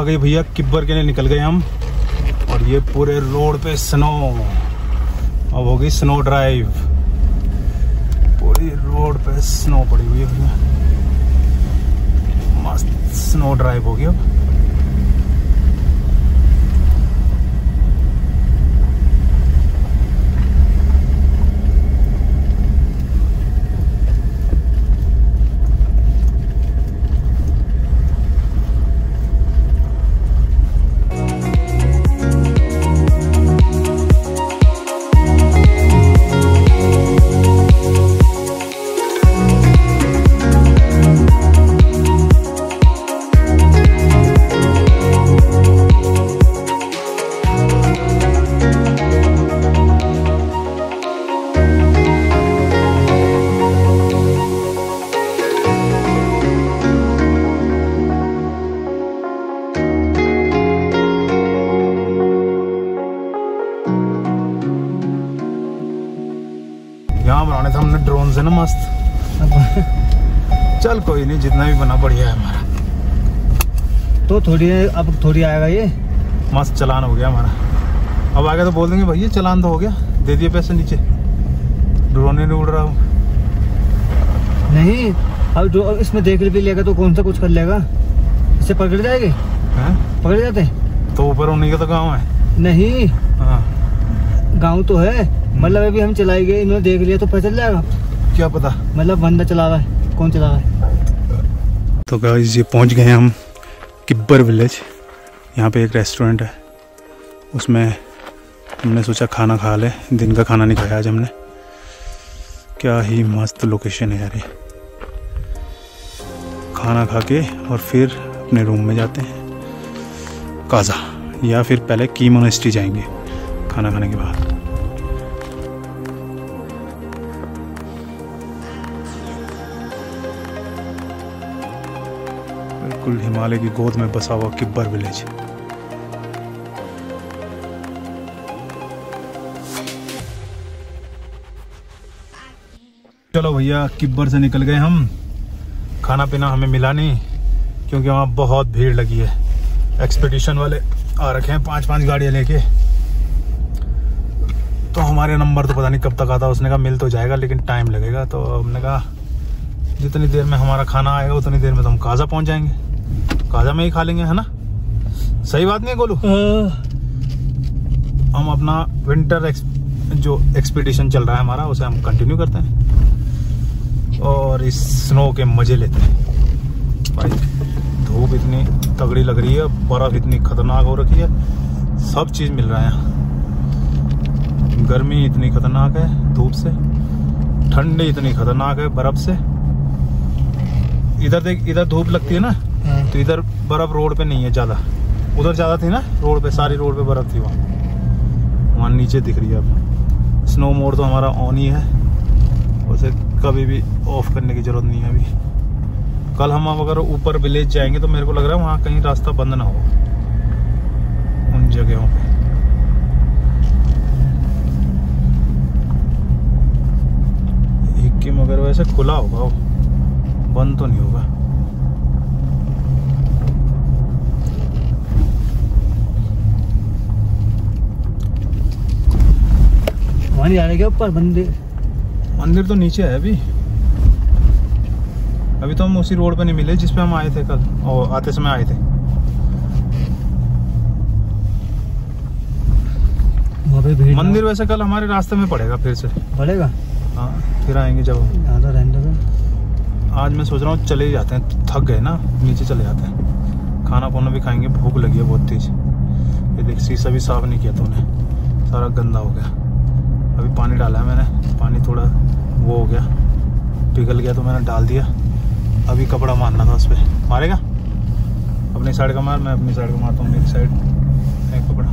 आ गई भैया, किब्बर के लिए निकल गए हम। और ये पूरे रोड पे स्नो अब होगी स्नो ड्राइव पूरी रोड पे स्नो पड़ी हुई है भैया। मस्त स्नो ड्राइव होगी अब। कोई नहीं जितना भी बना बढ़िया है हमारा। तो थोड़ी अब थोड़ी आएगा ये? मस्त चलान हो गया हमारा। अब आगे तो बोल देंगे भैया चलान तो हो गया। दे दिए पैसे नीचे। ड्रोन नहीं उड़ रहा हूँ। नहीं अब जो इसमें देख भी लेगा तो कौन सा कुछ कर लेगा? इसे पकड़ जाएगी? हैं? पकड़ जाते? तो ऊपर उन्हीं का तो गाँव है। नहीं। गाँव तो है। मतलब अभी हम चलाई गए इन्होंने देख लिया तो पता चल जाएगा। क्या पता? मतलब बंदा चला रहा है। कौन चला रहा है? तो गाइस ये पहुँच गए हम किब्बर विलेज यहाँ पे एक रेस्टोरेंट है। उसमें हमने सोचा खाना खा ले। दिन का खाना नहीं खाया आज हमने। क्या ही मस्त लोकेशन है यार ये। खाना खा के और फिर अपने रूम में जाते हैं। काज़ा, या फिर पहले की मोनेस्ट्री जाएँगे, खाना खाने के बाद। बिल्कुल हिमालय की गोद में बसा हुआ किब्बर विलेज। चलो भैया, किब्बर से निकल गए हम। खाना पीना हमें मिला नहीं, क्योंकि वहाँ बहुत भीड़ लगी है। एक्सपीडिशन वाले आ रखे हैं पाँच पाँच गाड़ियाँ लेके। तो हमारे नंबर तो पता नहीं कब तक आता, उसने कहा मिल तो जाएगा, लेकिन टाइम लगेगा। तो हमने कहा, जितनी देर में हमारा खाना आएगा, उतनी देर में तो हम काजा पहुँच जाएँगे। काजा में ही खा लेंगे है ना? सही बात नहीं है गोलू? हम अपना विंटर एक्स, जो एक्सपीडिशन चल रहा है हमारा उसे हम कंटिन्यू करते हैं। और इस स्नो के मज़े लेते हैं। भाई धूप इतनी तगड़ी लग रही है बर्फ़ इतनी खतरनाक हो रखी है सब चीज़ मिल रहा है गर्मी इतनी खतरनाक है धूप से ठंडी इतनी खतरनाक है बर्फ़ से। इधर देख इधर धूप लगती है ना? तो इधर बर्फ़ रोड पे नहीं है ज़्यादा। उधर ज़्यादा थी ना रोड पे, सारी रोड पे बर्फ़ थी वहाँ। वहाँ नीचे दिख रही है अब। स्नो मोड तो हमारा ऑन ही है। उसे कभी भी ऑफ़ करने की ज़रूरत नहीं है अभी। कल हम अगर ऊपर विलेज जाएँगे तो मेरे को लग रहा है वहाँ कहीं रास्ता बंद ना हो। उन जगहों पे। कि मगर वैसे खुला होगा। वो बंद तो नहीं होगा। वहाँ जा रहे क्या ऊपर? मंदिर। मंदिर तो नीचे है अभी। अभी तो हम उसी रोड पे नहीं मिले जिस पे हम आए थे कल और आते समय आए थे। मंदिर वैसे कल हमारे रास्ते में पड़ेगा फिर से। पड़ेगा? हाँ फिर आएँगे जब तो आज मैं सोच रहा हूँ चले ही जाते हैं थक गए ना नीचे चले जाते हैं। खाना पाना भी खाएँगे भूख लगी है बहुत तेज। ये देख शीशा भी साफ़ नहीं किया तूने सारा गंदा हो गया। अभी पानी डाला है मैंने। पानी थोड़ा वो हो गया, पिघल गया तो मैंने डाल दिया। अभी कपड़ा मारना था उस पर मारेगा? अपनी साइड का मार, मैं अपनी साइड का मारता हूँ, मेरी साइड है कपड़ा।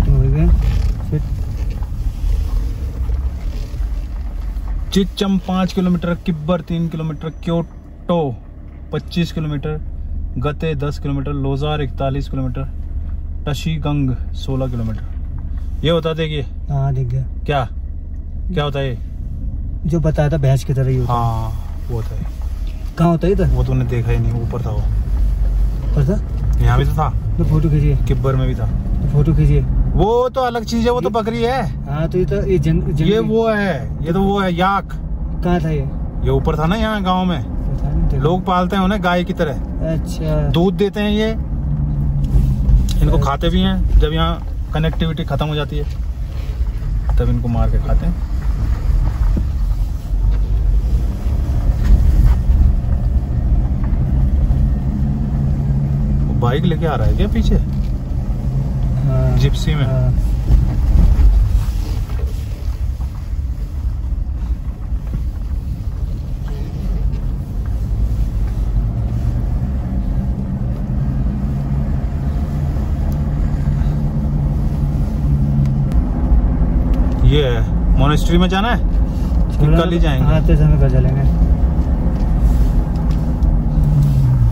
सौ में गए चिचम पाँच किलोमीटर किब्बर तीन किलोमीटर क्योटो पच्चीस किलोमीटर गते दस किलोमीटर लोजार इकतालीस किलोमीटर टशीगंग सोलह किलोमीटर। ये होता देखिए हाँ दिख गया। क्या? क्या होता है? जो बताया था भैंस की तरह ही होता हाँ। वो होता है। कहाँ होता है इधर वो तूने देखा ही नहीं ऊपर था वो। पर था? यहाँ भी तो था। तो फ़ोटो खींचिए। किब्बर में भी था। तो फ़ोटो खींचिए। वो तो अलग चीज़ है वो तो बकरी है। हाँ तो ये तो ये जन, जन ये वो है ये तो वो है याक। कहाँ था ये? ये ऊपर था ना यहाँ गाँव में। लोग पालते हैं उन्हें गाय की तरह। अच्छा। दूध देते हैं ये। इनको खाते भी हैं जब यहाँ कनेक्टिविटी खत्म हो जाती है तब इनको मार के खाते हैं। वो बाइक लेके आ रहा है क्या पीछे? जिप्सी में? हाँ। ये है मोनेस्ट्री में जाना है कल ही जाएँगे आते समय कर चलेंगे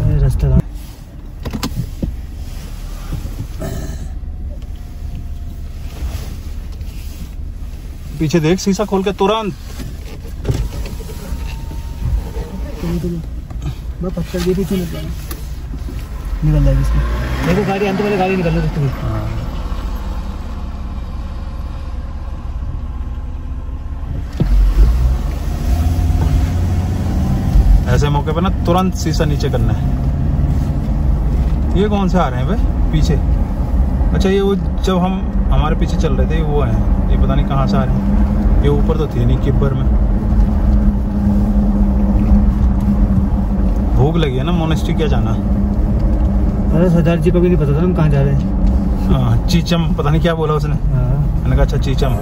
अरे रास्ता कहाँ पीछे देख शीशा खोल के तुरंत। बस पत्थर भी निकल निकल जाएगी इसमें। देखो गाड़ी वाले गाड़ी निकल रही है। ऐसे मौके पर ना तुरंत शीशा नीचे करना है। ये कौन से आ रहे हैं भाई पीछे। अच्छा ये वो जब हम हमारे पीछे चल रहे थे वो हैं। ये पता नहीं कहाँ से आ रहे हैं। ये ऊपर तो थे नहीं किब्बर में। भूख लगी है ना मोनेस्ट्री क्या जाना? अरे सरदार जी को भी नहीं पता था हम कहाँ जा रहे हैं। हाँ चीचम पता नहीं क्या बोला उसने। हाँ। मैंने कहा अच्छा चीचम।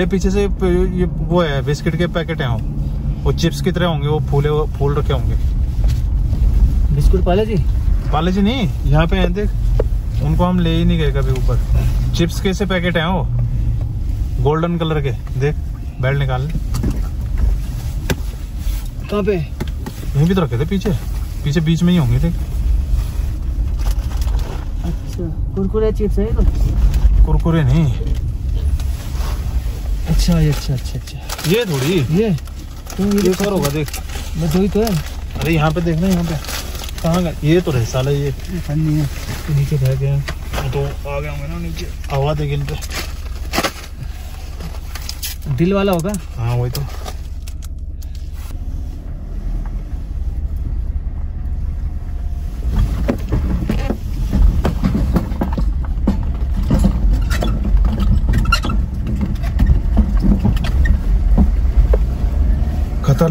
अरे पीछे से ये वो है बिस्किट के पैकेट हैं वो। वो चिप्स की तरह होंगे वो फूले फूल रखे होंगे। बिस्कुट पाले जी पाले जी नहीं यहाँ पे हैं देख। उनको हम ले ही नहीं गए कभी ऊपर। चिप्स के से पैकेट हैं वो। गोल्डन कलर के देख बेल्ट निकाल ले। कहाँ पे? यहीं भी तो रखे थे पीछे। पीछे बीच में ही होंगे देख। अच्छा कुरकुरे चिप्स है तो? कुरकुरे नहीं। अच्छा ये अच्छा अच्छा अच्छा। ये थोड़ी? ये तो ये और होगा देख। मैं दो ही तो है। अरे यहाँ पे देखना यहाँ पे। कहाँ गए? ये तो रहे साला ये। नहीं है। नीचे बह गए हैं। तो आ गया होंगे ना नीचे। आवाज़ देगी इन पे। दिल वाला होगा? हाँ वही तो।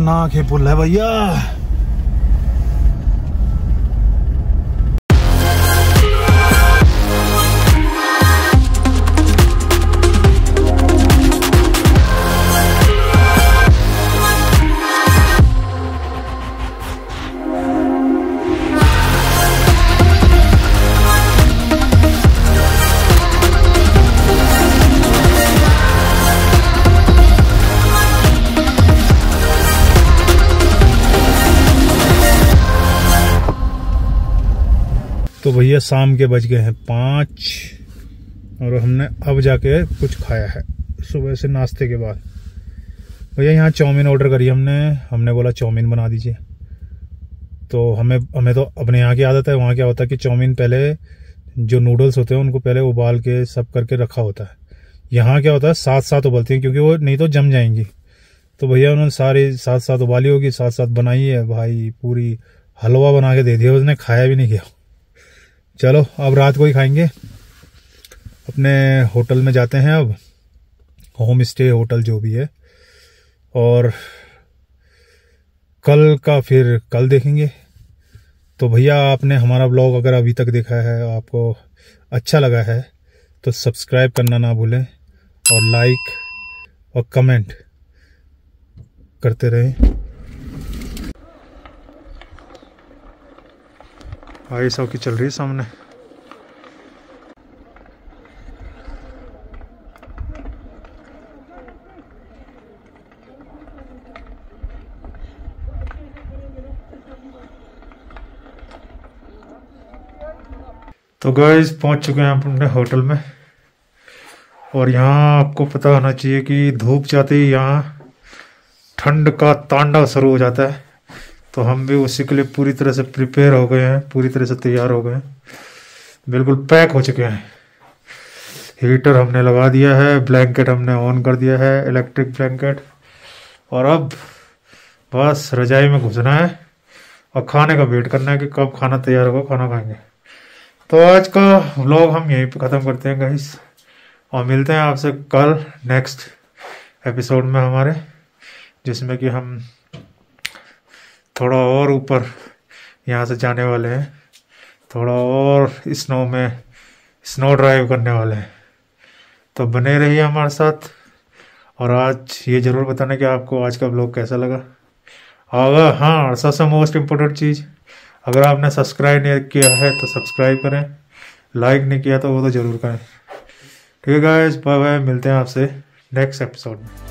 खतरनाक है पुल है भैया। भैया शाम के बज गए हैं पाँच, और हमने अब जाके कुछ खाया है, सुबह से नाश्ते के बाद। भैया, यहाँ चाउमीन ऑर्डर करी हमने हमने बोला चाउमीन बना दीजिए। तो हमें हमें तो अपने यहाँ की आदत है, वहाँ क्या होता है कि चाउमीन पहले जो नूडल्स होते हैं, उनको पहले उबाल के सब करके रखा होता है। यहाँ क्या होता है साथ साथ उबलती हैं, क्योंकि वो नहीं तो जम जाएँगी। तो भैया, उन्होंने सारी साथ साथ उबाली होगी साथ साथ बनाई है, भाई पूरी हलवा बना के दे दिया, उसने खाया भी नहीं गया। चलो, अब रात को ही खाएँगे। अपने होटल में जाते हैं अब। होम स्टे होटल जो भी है। और कल का फिर कल देखेंगे। तो भैया, आपने हमारा ब्लॉग अगर अभी तक देखा है, आपको अच्छा लगा है तो सब्सक्राइब करना ना भूलें और लाइक और कमेंट करते रहें। भाई सब की चल रही है सामने। तो गाइस पहुँच चुके हैं अपने होटल में। और यहाँ आपको पता होना चाहिए कि धूप जाते ही यहाँ ठंड का तांडव शुरू हो जाता है। तो हम भी उसी के लिए पूरी तरह से प्रिपेयर हो गए हैं, पूरी तरह से तैयार हो गए हैं। बिल्कुल पैक हो चुके हैं। हीटर हमने लगा दिया है ब्लैंकेट हमने ऑन कर दिया है इलेक्ट्रिक ब्लैंकेट और अब बस रजाई में घुसना है और खाने का वेट करना है कि कब खाना तैयार होगा, खाना खाएँगे। तो आज का व्लॉग हम यहीं पे ख़त्म करते हैं गाइस और मिलते हैं आपसे कल नेक्स्ट एपिसोड में हमारे, जिसमें कि हम थोड़ा और ऊपर यहाँ से जाने वाले हैं। थोड़ा और स्नो में स्नो ड्राइव करने वाले हैं। तो बने रहिए हमारे साथ। और आज ये ज़रूर बताना कि आपको आज का ब्लॉग कैसा लगा। अगर हाँ सबसे मोस्ट इम्पोर्टेंट चीज़, अगर आपने सब्सक्राइब नहीं किया है तो सब्सक्राइब करें। लाइक नहीं किया तो वो तो ज़रूर करें। ठीक है गाइस बाय बाय मिलते हैं आपसे नेक्स्ट एपिसोड में।